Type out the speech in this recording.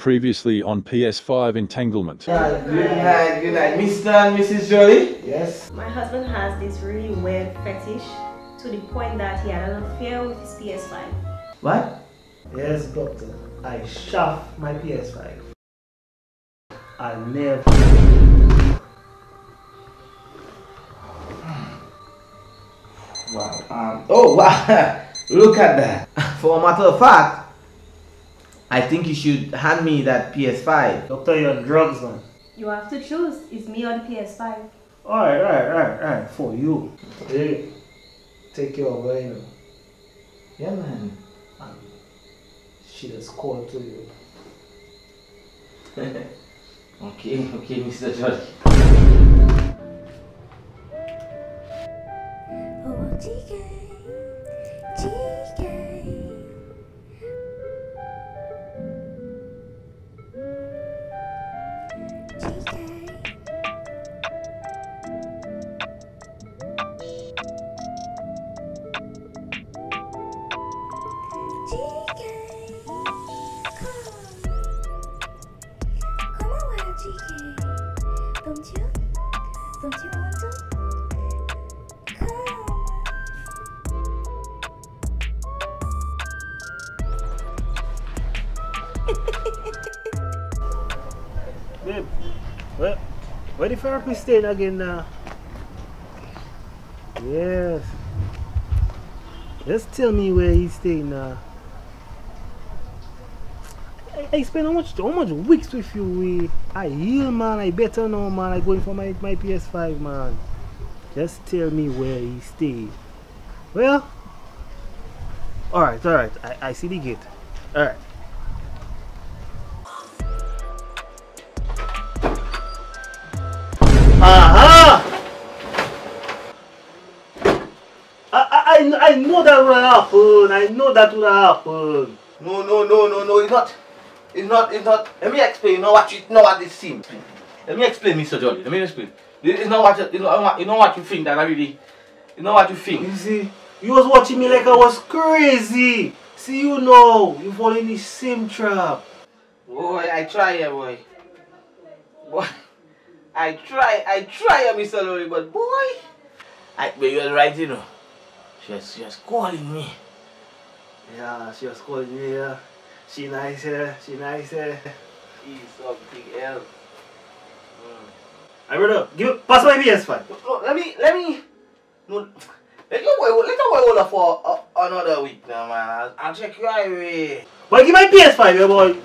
Previously on PS5 Entanglement. Good night, good night, Mr. and Mrs. Jolly. Yes. My husband has this really weird fetish to the point that he had an affair with his PS5. What? Yes, doctor. I shaft my PS5. I never. Wow. Um, oh, wow. Look at that. For a matter of fact, I think you should hand me that PS5. Doctor, you're on drugs, man. You have to choose, it's me or the PS5. Alright, alright, alright, alright. For you. Hey, take care of her, you know. Yeah, man. And she just called to you. Okay, okay, Mr. Jolly. Oh, Babe, where, where the therapist staying again now? Yes. Just tell me where he's staying now. I, I spent how much how much weeks with you we I heal man, I better know man, I going for my, my PS5 man. Just tell me where he stay. Well Alright, alright, I, I see the gate. Alright. I, know that would happen. I know that would happen. No, no, no, no, no, it's not. It's not, it's not. Let me explain. You know what you know what this seems. Let me explain, Mr. Jolly. Let me explain. It's not what you, you know, what- you know what you think that I really. You know what you think. You see, you was watching me like I was crazy. See you know, you fall in the same trap. Boy, I try, yeah, boy. Boy, I try, I try, yeah, Mr. Lorry, but boy, I, but you're right, you know. She was, she was calling me. Yeah, she was calling me. Yeah. She nice, yeah. She nice, yeah. She's something else. I brother, give pass my PS5. No, let me, let me. No, let you wait, let you wait hold up for uh, another week now, man. I'll, I'll check you out. eh. But give my PS5, yeah, boy.